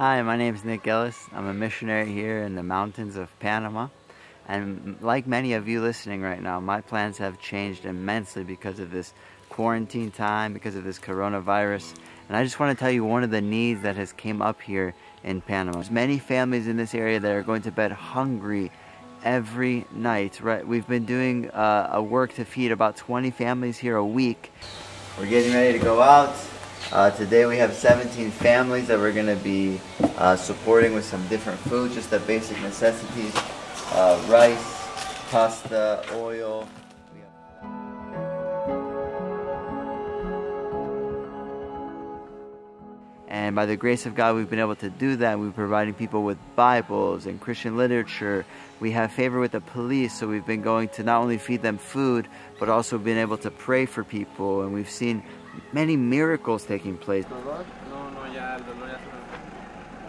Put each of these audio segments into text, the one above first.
Hi, my name is Nick Gellis. I'm a missionary here in the mountains of Panama. And like many of you listening right now, my plans have changed immensely because of this quarantine time, because of this coronavirus. And I just want to tell you one of the needs that has came up here in Panama. There's many families in this area that are going to bed hungry every night. Right, we've been doing uh, a work to feed about 20 families here a week. We're getting ready to go out. Uh, today we have 17 families that we're going to be uh, supporting with some different food, just the basic necessities, uh, rice, pasta, oil. And by the grace of God, we've been able to do that. We're providing people with Bibles and Christian literature. We have favor with the police, so we've been going to not only feed them food, but also been able to pray for people. And we've seen many miracles taking place.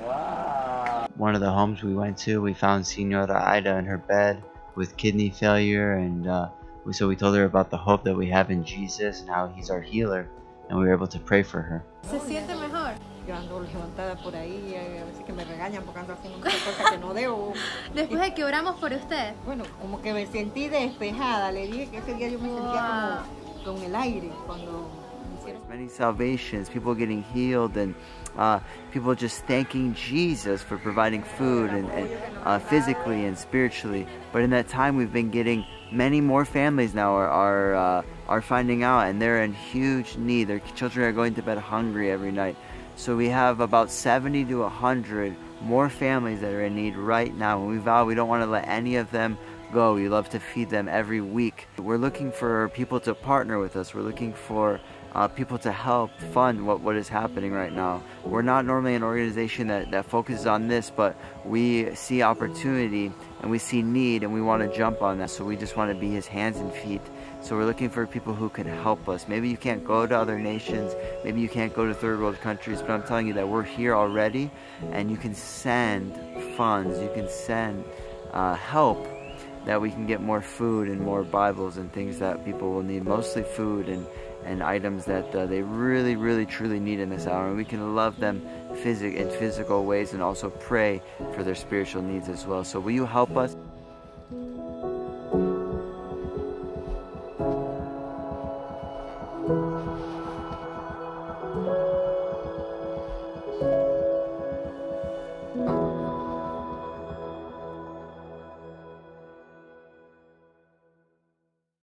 Wow. One of the homes we went to, we found Senora Ida in her bed with kidney failure, and uh, so we told her about the hope that we have in Jesus and how He's our healer, and we were able to pray for her. ¿Se siente mejor? Levantada por ahí, a veces que me regañan porque ando haciendo muchas cosas que no debo. Después de que oramos por usted. Bueno, como que me sentí despejada. Le dije que ese día yo me sentía como con el aire cuando Many salvations, people getting healed, and uh, people just thanking Jesus for providing food and, and uh, physically and spiritually. But in that time, we've been getting many more families now are are, uh, are finding out, and they're in huge need. Their children are going to bed hungry every night. So we have about 70 to 100 more families that are in need right now. And we vow we don't want to let any of them go. We love to feed them every week. We're looking for people to partner with us. We're looking for uh, people to help fund what, what is happening right now. We're not normally an organization that, that focuses on this, but we see opportunity and we see need and we want to jump on that. So we just want to be his hands and feet. So we're looking for people who can help us. Maybe you can't go to other nations, maybe you can't go to third world countries, but I'm telling you that we're here already and you can send funds, you can send uh, help that we can get more food and more Bibles and things that people will need, mostly food and and items that uh, they really, really, truly need in this hour. And we can love them phys- in physical ways and also pray for their spiritual needs as well. So will you help us?